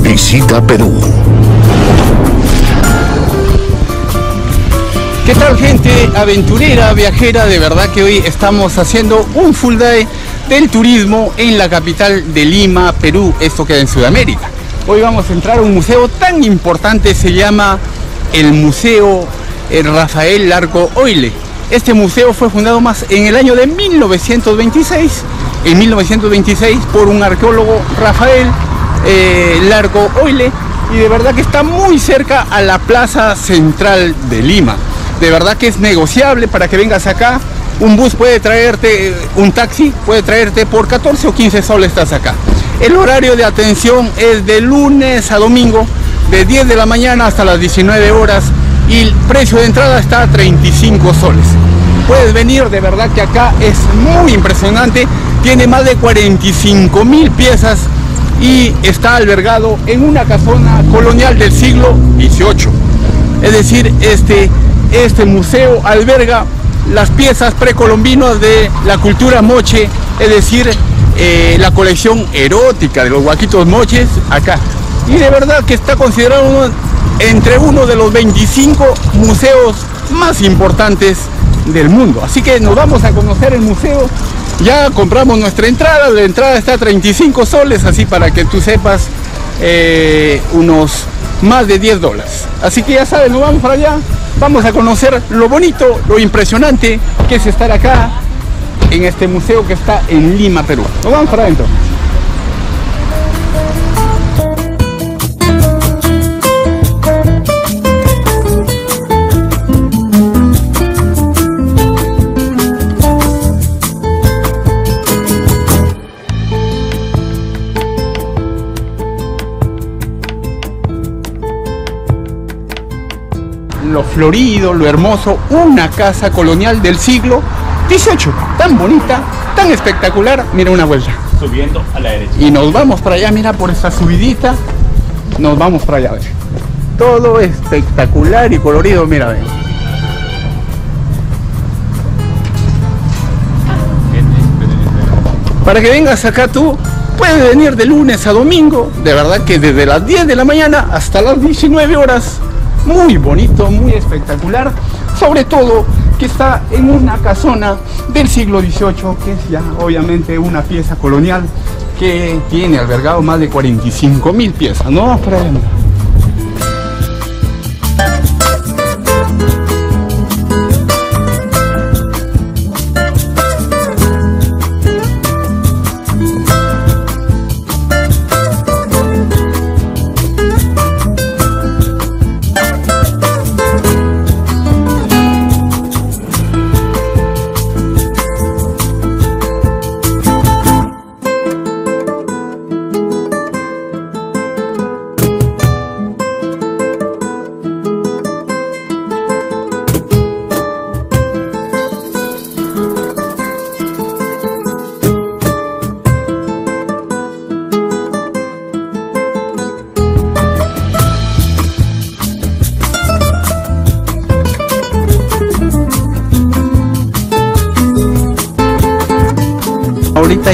Visita Perú. ¿Qué tal gente aventurera, viajera? De verdad que hoy estamos haciendo un full day del turismo en la capital de Lima, Perú. Esto queda en Sudamérica. Hoy vamos a entrar a un museo tan importante, se llama el Museo eh, Rafael Larco Oile. Este museo fue fundado más en el año de 1926, en 1926 por un arqueólogo Rafael eh, Larco Oile y de verdad que está muy cerca a la plaza central de Lima. De verdad que es negociable para que vengas acá. Un bus puede traerte, un taxi puede traerte por 14 o 15 soles estás acá. El horario de atención es de lunes a domingo, de 10 de la mañana hasta las 19 horas y el precio de entrada está a 35 soles. Puedes venir, de verdad que acá es muy impresionante, tiene más de 45 mil piezas y está albergado en una casona colonial del siglo XVIII. Es decir, este, este museo alberga las piezas precolombinas de la cultura moche, es decir, eh, la colección erótica de los guaquitos moches acá. Y de verdad que está considerado uno, entre uno de los 25 museos más importantes del mundo. Así que nos vamos a conocer el museo. Ya compramos nuestra entrada, la entrada está a 35 soles, así para que tú sepas eh, unos más de 10 dólares. Así que ya sabes, nos vamos para allá, vamos a conocer lo bonito, lo impresionante que es estar acá en este museo que está en Lima, Perú. Nos vamos para adentro. Lo florido, lo hermoso, una casa colonial del siglo XVIII, tan bonita, tan espectacular. Mira una vuelta. Subiendo a la derecha. Y nos vamos para allá, mira por esta subidita. Nos vamos para allá, a ver. Todo espectacular y colorido, mira. Para que vengas acá tú, puedes venir de lunes a domingo, de verdad que desde las 10 de la mañana hasta las 19 horas. Muy bonito, muy espectacular, sobre todo que está en una casona del siglo XVIII, que es ya obviamente una pieza colonial que tiene albergado más de 45 mil piezas, ¿no?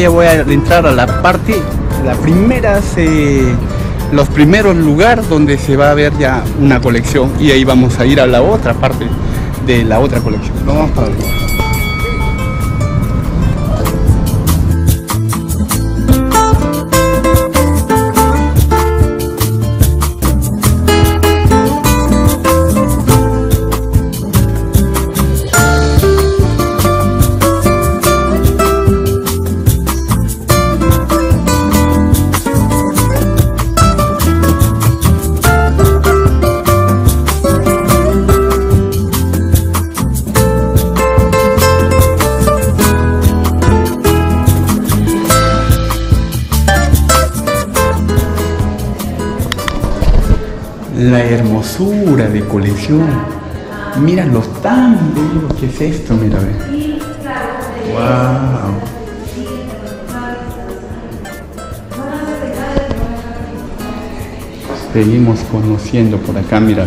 Ya voy a entrar a la parte, la primera, los primeros lugares donde se va a ver ya una colección y ahí vamos a ir a la otra parte de la otra colección. Vamos para La hermosura de colección. Mira lo tan bello que es esto, mira, ve. Wow. Seguimos conociendo por acá, mira,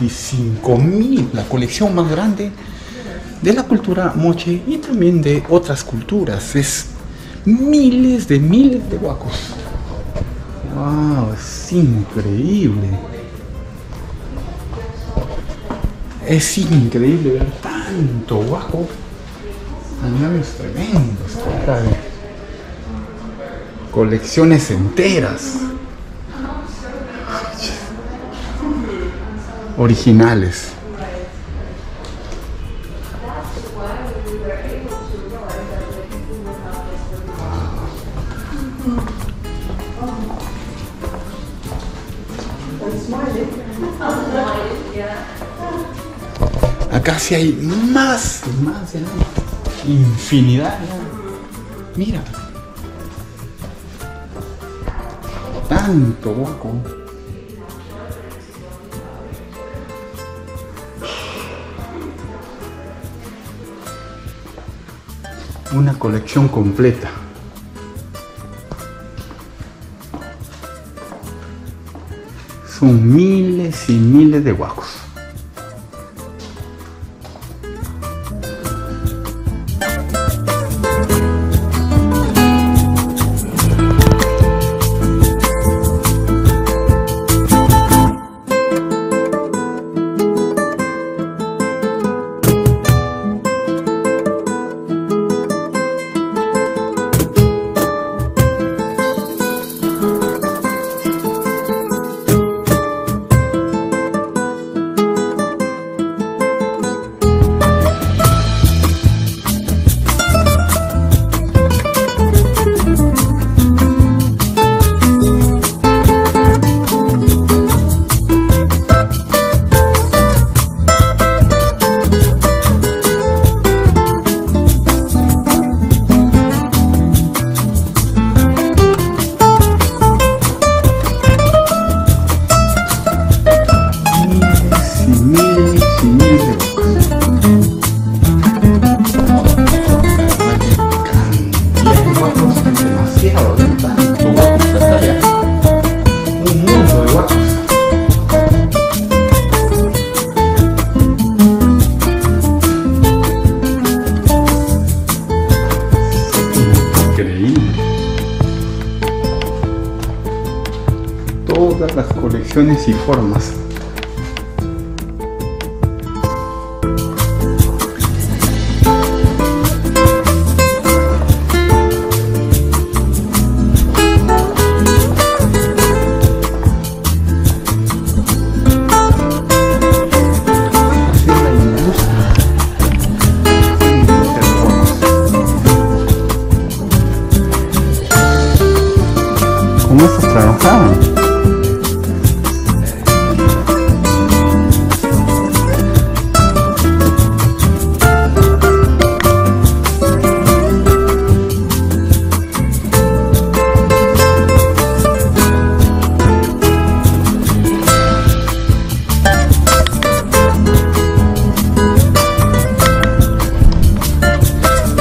45 mil, la colección más grande de la cultura moche y también de otras culturas. Es miles de miles de guacos. ¡Wow! Es increíble. Es increíble ver tanto guaco. Animales tremendos. Colecciones enteras. Originales. Acá sí hay más, más, infinidad. Mira. Tanto guaco. Una colección completa. Son miles y miles de guacos. Todas las colecciones y formas.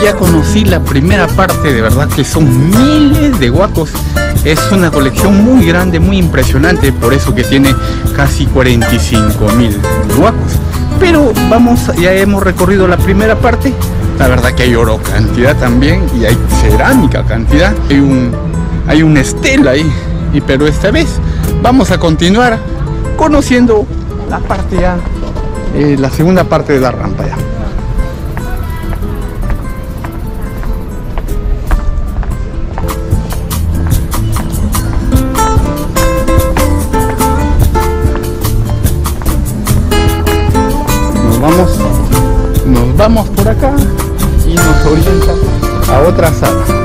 Ya conocí la primera parte, de verdad que son miles de guacos. Es una colección muy grande, muy impresionante, por eso que tiene casi 45 mil guacos. Pero vamos, ya hemos recorrido la primera parte. La verdad que hay oro cantidad también y hay cerámica cantidad. Hay un, hay una estela ahí. Y pero esta vez vamos a continuar conociendo la parte ya, eh, la segunda parte de la rampa ya. Vamos por acá y nos orienta a otra sala.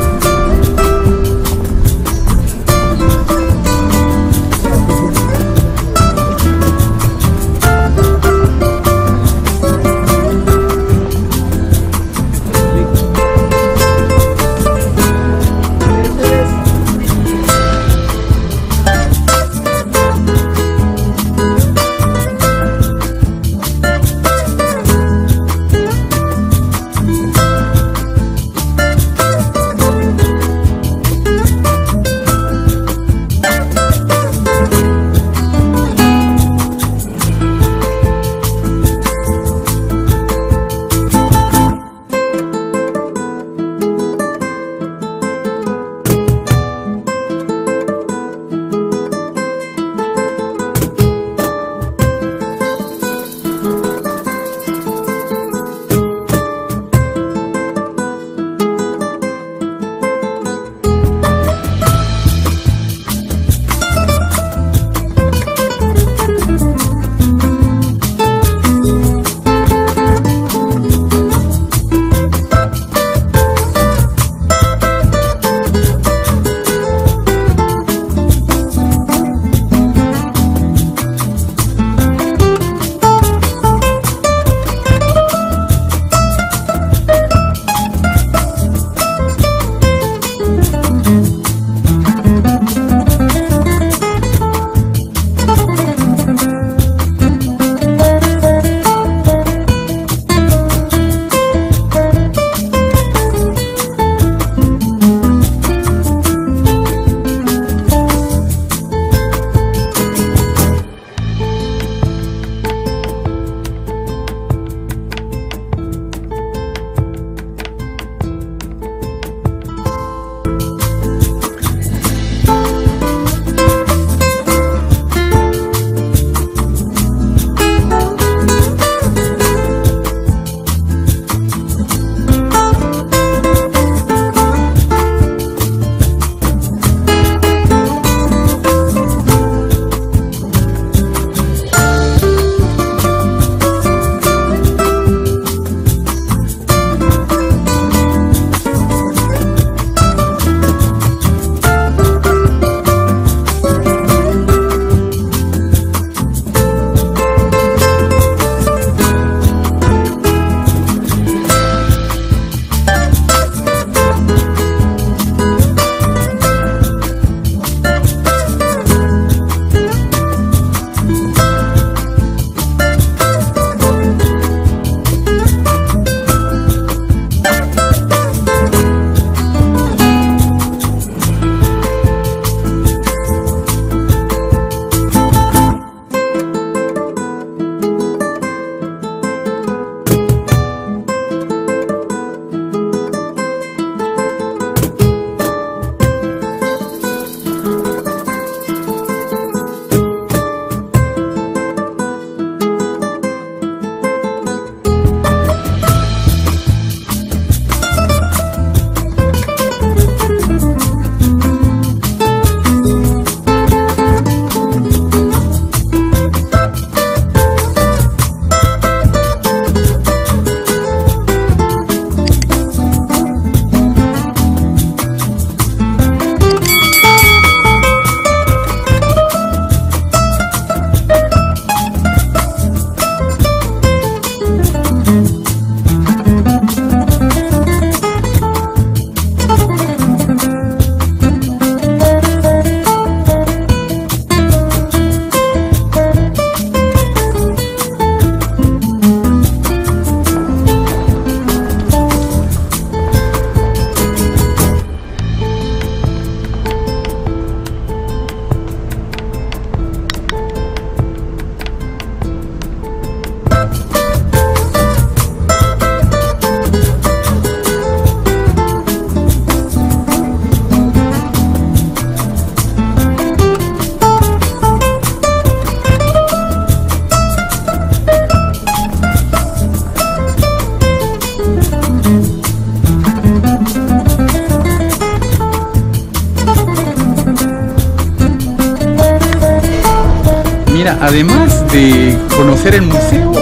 Además de conocer el museo,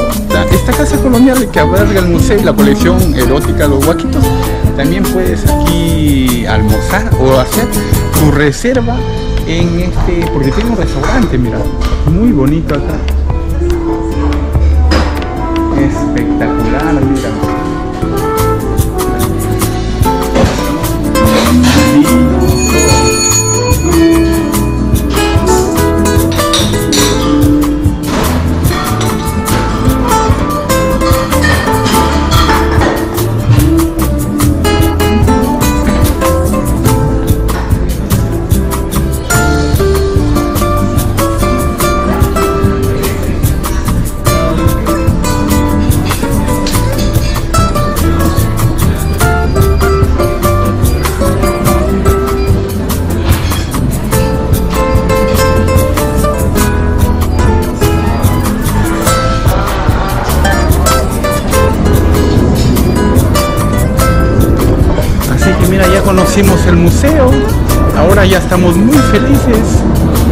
esta casa colonial que alberga el museo y la colección erótica los guaquitos, también puedes aquí almorzar o hacer tu reserva en este, porque tiene un restaurante, mira, muy bonito acá. Espectacular, mira.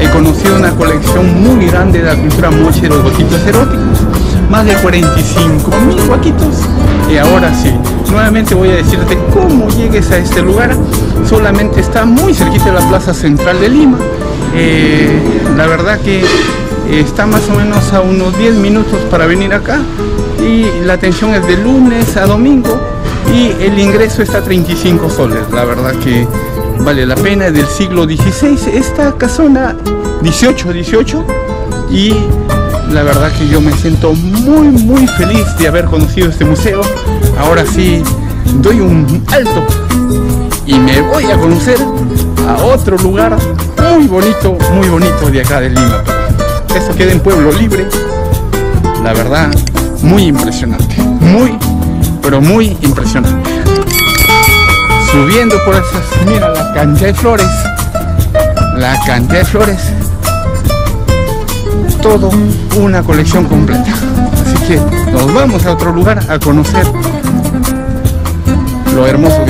He conocido una colección muy grande de la cultura moche de los guaquitos eróticos, más de 45 mil guaquitos. Y ahora sí, nuevamente voy a decirte cómo llegues a este lugar. Solamente está muy cerquita de la plaza central de Lima. Eh, la verdad que está más o menos a unos 10 minutos para venir acá y la atención es de lunes a domingo y el ingreso está a 35 soles. La verdad que vale la pena, del siglo XVI, esta casona 18, 18 y la verdad que yo me siento muy muy feliz de haber conocido este museo. Ahora sí doy un alto y me voy a conocer a otro lugar muy bonito, muy bonito de acá de Lima. Esto queda en Pueblo Libre. La verdad, muy impresionante. Muy pero muy impresionante. Subiendo por esas, mira la cantidad de flores, la cantidad de flores, todo una colección completa. Así que nos vamos a otro lugar a conocer lo hermoso